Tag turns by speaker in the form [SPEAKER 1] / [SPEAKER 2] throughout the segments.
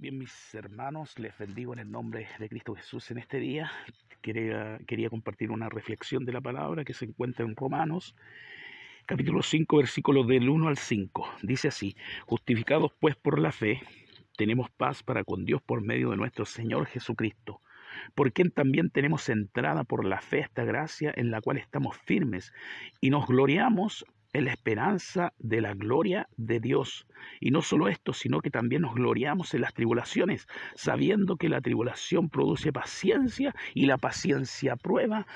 [SPEAKER 1] Bien, mis hermanos, les bendigo en el nombre de Cristo Jesús en este día. Quería, compartir una reflexión de la palabra que se encuentra en Romanos, capítulo 5, versículos del 1 al 5. Dice así, justificados pues por la fe, tenemos paz para con Dios por medio de nuestro Señor Jesucristo, por quien también tenemos entrada por la fe esta gracia en la cual estamos firmes y nos gloriamos en la esperanza de la gloria de Dios. Y no solo esto, sino que también nos gloriamos en las tribulaciones, sabiendo que la tribulación produce paciencia y la paciencia prueba.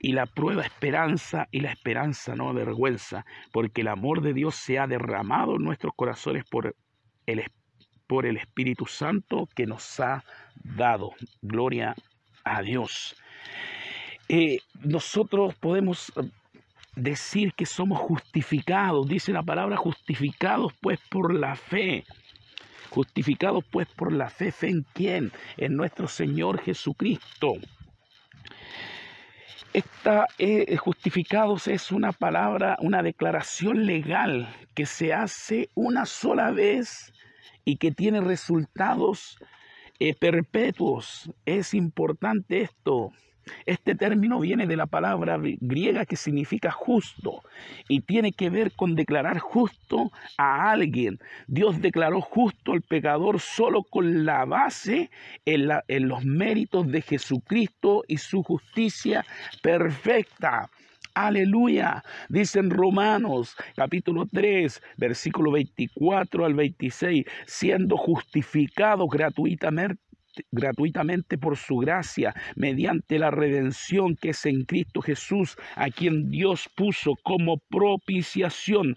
[SPEAKER 1] Y la prueba esperanza y la esperanza no vergüenza, porque el amor de Dios se ha derramado en nuestros corazones por el, por el Espíritu Santo que nos ha dado. Gloria a Dios. Eh, nosotros podemos decir que somos justificados, dice la palabra justificados pues por la fe. Justificados pues por la fe, fe en quién? En nuestro Señor Jesucristo. Esta eh, justificados es una palabra, una declaración legal que se hace una sola vez y que tiene resultados eh, perpetuos. Es importante esto. Este término viene de la palabra griega que significa justo y tiene que ver con declarar justo a alguien. Dios declaró justo al pecador solo con la base en, los méritos de Jesucristo y su justicia perfecta. Aleluya. Dicen Romanos capítulo 3, versículo 24 al 26, siendo justificado gratuitamente gratuitamente por su gracia, mediante la redención que es en Cristo Jesús, a quien Dios puso como propiciación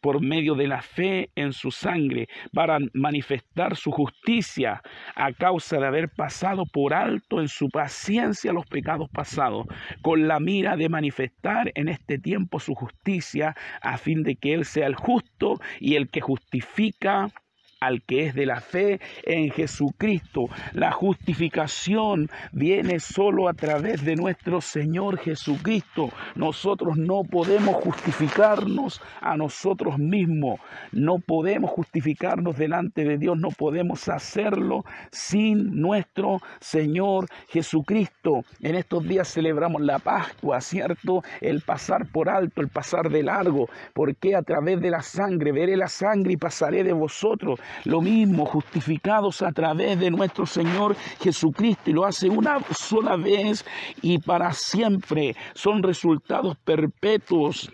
[SPEAKER 1] por medio de la fe en su sangre, para manifestar su justicia a causa de haber pasado por alto en su paciencia los pecados pasados, con la mira de manifestar en este tiempo su justicia, a fin de que Él sea el justo y el que justifica al que es de la fe en Jesucristo. La justificación viene solo a través de nuestro Señor Jesucristo. Nosotros no podemos justificarnos a nosotros mismos. No podemos justificarnos delante de Dios. No podemos hacerlo sin nuestro Señor Jesucristo. En estos días celebramos la Pascua, ¿cierto? El pasar por alto, el pasar de largo. Porque a través de la sangre, veré la sangre y pasaré de vosotros. Lo mismo, justificados a través de nuestro Señor Jesucristo y lo hace una sola vez y para siempre. Son resultados perpetuos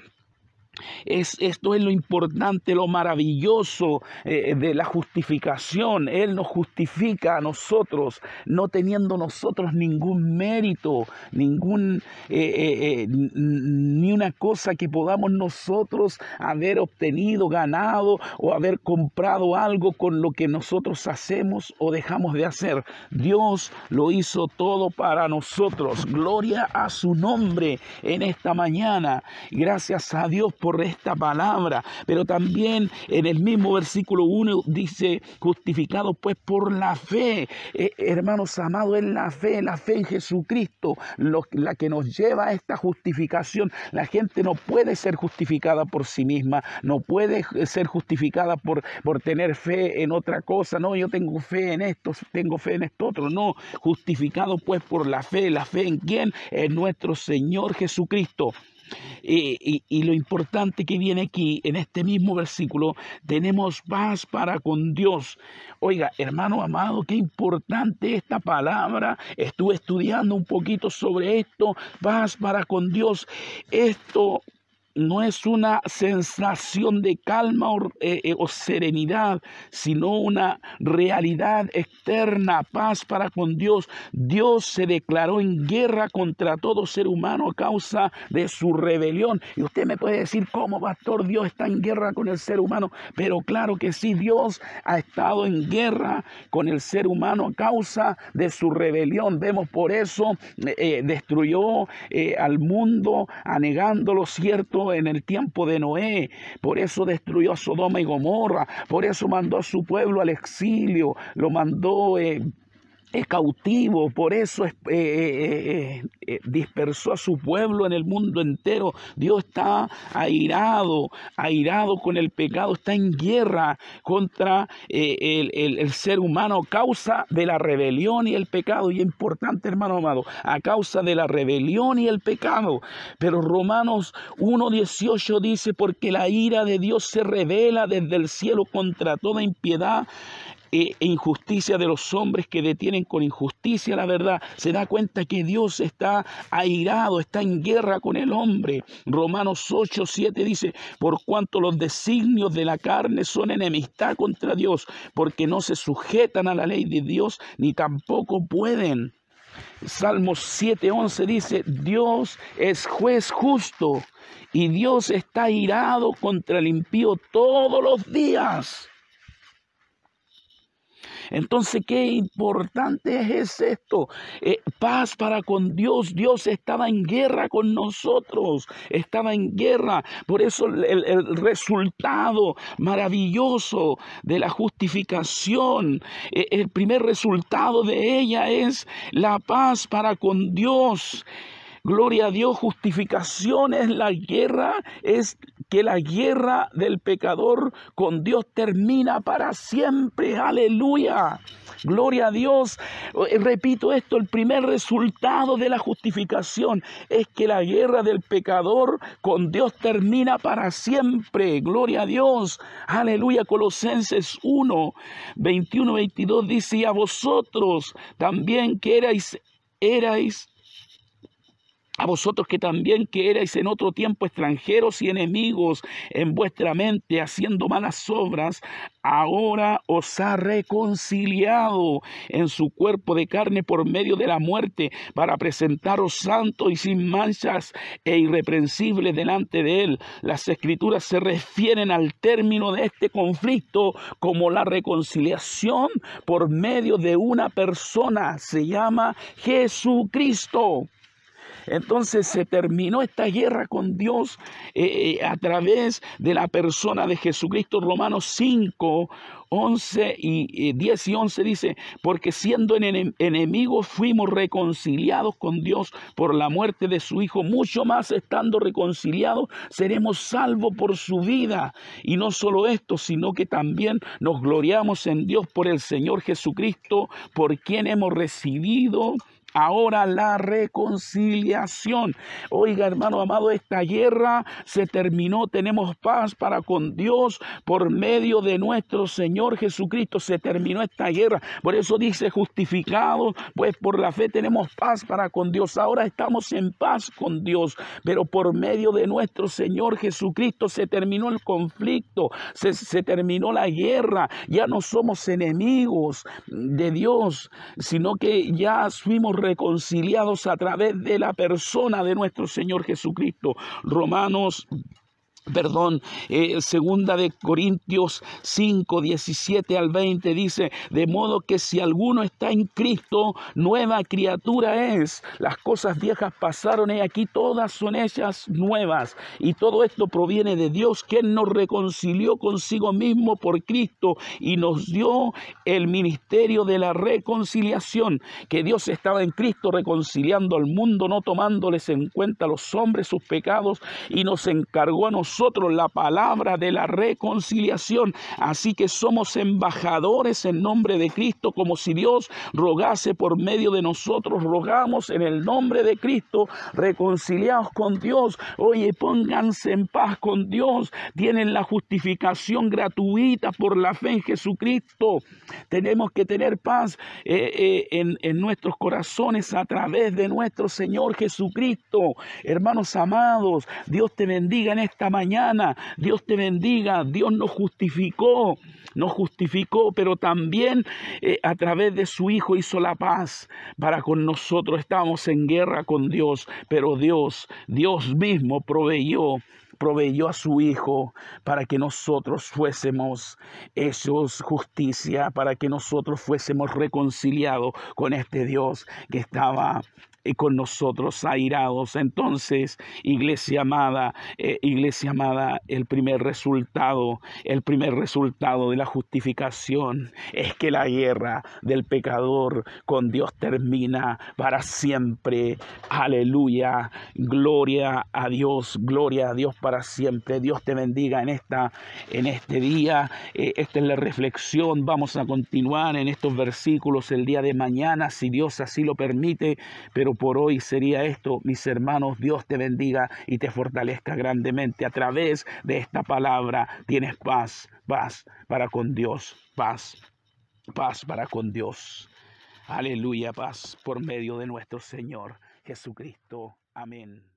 [SPEAKER 1] es, esto es lo importante, lo maravilloso eh, de la justificación. Él nos justifica a nosotros, no teniendo nosotros ningún mérito, ningún, eh, eh, ni una cosa que podamos nosotros haber obtenido, ganado o haber comprado algo con lo que nosotros hacemos o dejamos de hacer. Dios lo hizo todo para nosotros. Gloria a su nombre en esta mañana. Gracias a Dios por esta palabra, pero también en el mismo versículo 1 dice, justificado pues por la fe. Eh, hermanos amados, en la fe, la fe en Jesucristo, la que nos lleva a esta justificación. La gente no puede ser justificada por sí misma, no puede ser justificada por, por tener fe en otra cosa. No, yo tengo fe en esto, tengo fe en esto otro. No, justificado pues por la fe. ¿La fe en quién? En nuestro Señor Jesucristo. Y, lo importante que viene aquí, en este mismo versículo, tenemos paz para con Dios. Oiga, hermano amado, qué importante esta palabra. Estuve estudiando un poquito sobre esto, paz para con Dios. Esto no es una sensación de calma eh, eh, o, serenidad, sino una realidad externa, paz para con Dios. Dios se declaró en guerra contra todo ser humano a causa de su rebelión. Y usted me puede decir, ¿cómo, pastor? Dios está en guerra con el ser humano. Pero claro que sí, Dios ha estado en guerra con el ser humano a causa de su rebelión. Vemos por eso, eh, destruyó al mundo, anegándolo, ¿cierto? En el tiempo de Noé. Por eso destruyó a Sodoma y Gomorra. Por eso mandó a su pueblo al exilio. Lo mandó... Eh, es cautivo, por eso eh, eh, eh, dispersó a su pueblo en el mundo entero. Dios está airado, airado con el pecado, está en guerra contra el, el, ser humano a causa de la rebelión y el pecado. Y importante, hermano amado, a causa de la rebelión y el pecado. Pero Romanos 1.18 dice, porque la ira de Dios se revela desde el cielo contra toda impiedad e injusticia de los hombres que detienen con injusticia la verdad, se da cuenta que Dios está airado, está en guerra con el hombre. Romanos 8, 7 dice, por cuanto los designios de la carne son enemistad contra Dios, porque no se sujetan a la ley de Dios, ni tampoco pueden. Salmos 7:11 dice, Dios es juez justo y Dios está irado contra el impío todos los días. Entonces, qué importante es esto. Eh, paz para con Dios. Dios estaba en guerra con nosotros. Estaba en guerra. Por eso el, resultado maravilloso de la justificación, eh, el primer resultado de ella es la paz para con Dios. Gloria a Dios, justificación es la guerra, es que la guerra del pecador con Dios termina para siempre. Aleluya. Gloria a Dios. Eh, repito esto, el primer resultado de la justificación es que la guerra del pecador con Dios termina para siempre. Gloria a Dios. Aleluya. Colosenses 1, 21, 22 dice, y a vosotros también que erais, erais a vosotros que también que erais en otro tiempo extranjeros y enemigos en vuestra mente, haciendo malas obras, ahora os ha reconciliado en su cuerpo de carne por medio de la muerte, para presentaros santos y sin manchas e irreprensibles delante de él. Las escrituras se refieren al término de este conflicto como la reconciliación por medio de una persona. Se llama Jesucristo. Entonces se terminó esta guerra con Dios eh, eh, a través de la persona de Jesucristo. Romanos 5, 11 y 10 y 11 dice, porque siendo enemigos fuimos reconciliados con Dios por la muerte de su Hijo, mucho más estando reconciliados seremos salvos por su vida. Y no solo esto, sino que también nos gloriamos en Dios por el Señor Jesucristo, por quien hemos recibido ahora la reconciliación. Oiga, hermano amado, esta guerra se terminó. Tenemos paz para con Dios por medio de nuestro Señor Jesucristo. Se terminó esta guerra. Por eso dice justificados, pues por la fe tenemos paz para con Dios. Ahora estamos en paz con Dios, pero por medio de nuestro Señor Jesucristo se terminó el conflicto, se, se terminó la guerra. Ya no somos enemigos de Dios, sino que ya fuimos reconciliados a través de la persona de nuestro Señor Jesucristo. Romanos perdón, eh, segunda de Corintios 5, 17 al 20 dice, de modo que si alguno está en Cristo, nueva criatura es. Las cosas viejas pasaron y aquí todas son ellas nuevas. Y todo esto proviene de Dios, quien nos reconcilió consigo mismo por Cristo y nos dio el ministerio de la reconciliación, que Dios estaba en Cristo reconciliando al mundo, no tomándoles en cuenta a los hombres sus pecados, y nos encargó a nosotros nosotros la palabra de la reconciliación. Así que somos embajadores en nombre de Cristo, como si Dios rogase por medio de nosotros. Rogamos en el nombre de Cristo, reconciliados con Dios. Oye, pónganse en paz con Dios. Tienen la justificación gratuita por la fe en Jesucristo. Tenemos que tener paz eh, eh, en, en nuestros corazones a través de nuestro Señor Jesucristo. Hermanos amados, Dios te bendiga en esta mañana Dios te bendiga. Dios nos justificó, nos justificó, pero también eh, a través de su Hijo hizo la paz para con nosotros. Estábamos en guerra con Dios, pero Dios, Dios mismo proveyó proveyó a su Hijo para que nosotros fuésemos hechos justicia, para que nosotros fuésemos reconciliados con este Dios que estaba con nosotros, airados. Entonces, iglesia amada, eh, iglesia amada, el primer resultado, el primer resultado de la justificación es que la guerra del pecador con Dios termina para siempre. Aleluya. Gloria a Dios, gloria a Dios para siempre. Dios te bendiga en esta en este día. Eh, esta es la reflexión. Vamos a continuar en estos versículos el día de mañana si Dios así lo permite, pero por hoy sería esto, mis hermanos, Dios te bendiga y te fortalezca grandemente a través de esta palabra. Tienes paz, paz para con Dios, paz, paz para con Dios. Aleluya, paz por medio de nuestro Señor Jesucristo. Amén.